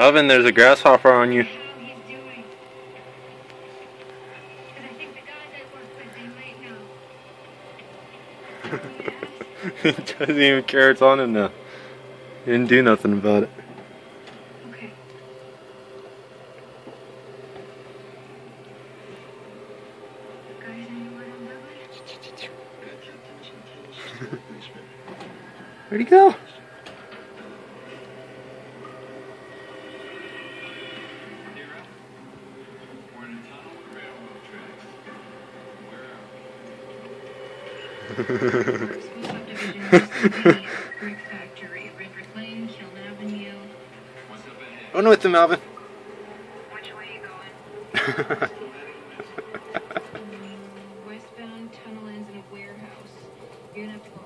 Alvin, there's a grasshopper on you. he doesn't even care it's on him now. He didn't do nothing about it. Okay. Guys, anywhere on Bubba? Where'd he go? Oh, Run with him, Alvin. Which way you going? Westbound tunnel ends in a warehouse. You're gonna have to go.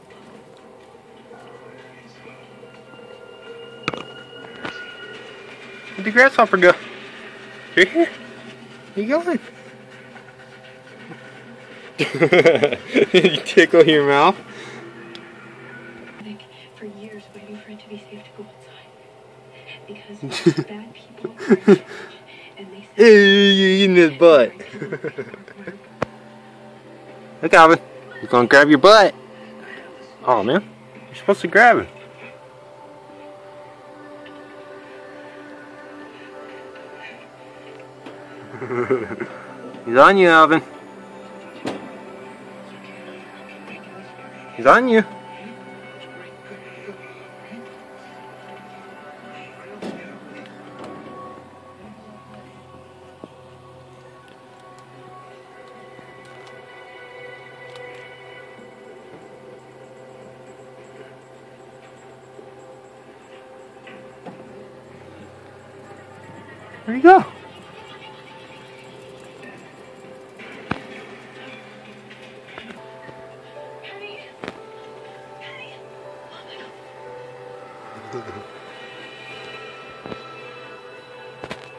Where'd the grasshopper go? You're here. You going? you tickle your mouth. For years waiting for it to be safe to go outside. Because bad people are in charge, and they said Hey, you're eating his butt. Look, Alvin. He's gonna grab your butt. Oh, man. You're supposed to grab him. He's on you, Alvin. He's on you. Where'd he go?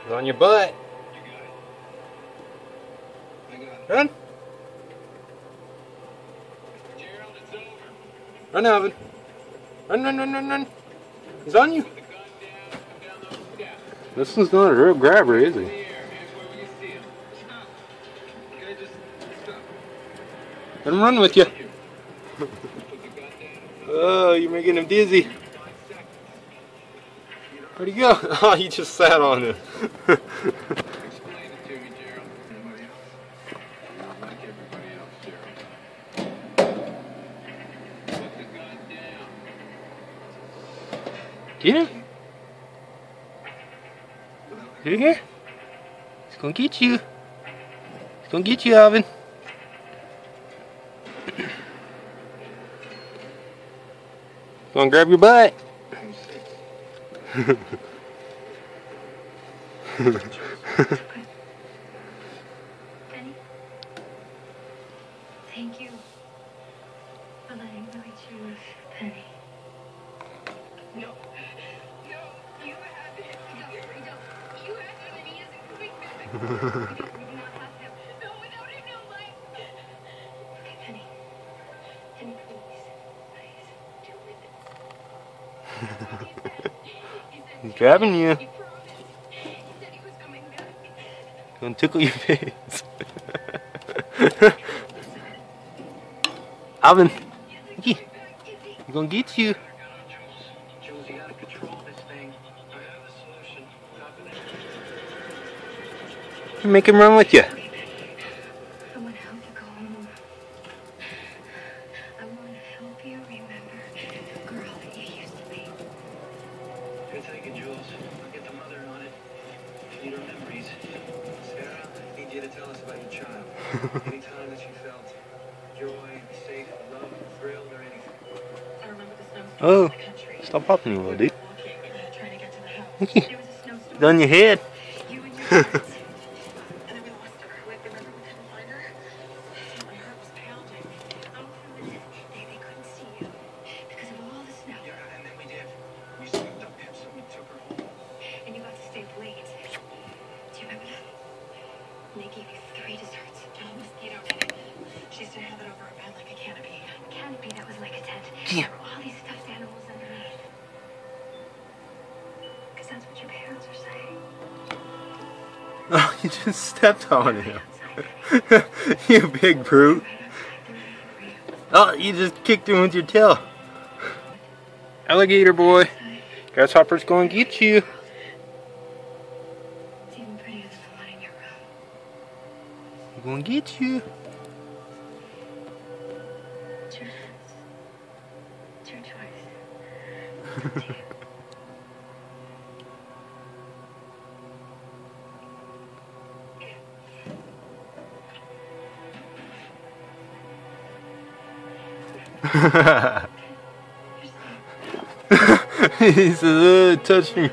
He's on your butt. Run. Run, Alvin. Run, run, run, run, run. He's on you. This one's not a real grabber, is he? Let him run with you. oh, you're making him dizzy. Where'd he go? Oh, he just sat on him. Get him. Here, here. He's gonna get you. He's gonna get you, Alvin. gonna grab your butt. Penny? Thank you for letting me choose Penny. No. No, you have it. No, you don't. You have him and he isn't coming back. We do not have him. No, without him, no life. Okay, Penny. Penny, please. Please, do with it. He said- He's grabbing you. He promised. He said he was coming back. Gonna tickle your face. Alvin, he's gonna get you. Jules, you gotta control this thing. I have a solution. Make him run with you. Here, take Jules. I'll get the mother on it. Need her memories. Sarah, I need you to tell us about your child. Any time that you felt joy, safe, love, thrilled, or anything. I remember the snowstorm Oh, in the oh, country. Stop popping you, little dude. Walking, trying to get to the house. Mickey. There was a snowstorm. He's your head. You and your they gave you three desserts. Mosquito net. She used to have it over her bed like a canopy. A canopy that was like a tent. Yeah. There were all these stuffed animals underneath. That's what your parents are saying. Oh, you just stepped on him. you big brute. Oh, you just kicked him with your tail. Alligator boy. Grasshopper's going to get you. It's even prettier than the one in your room. To get you. It's your he says, uh, touch me.